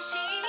心。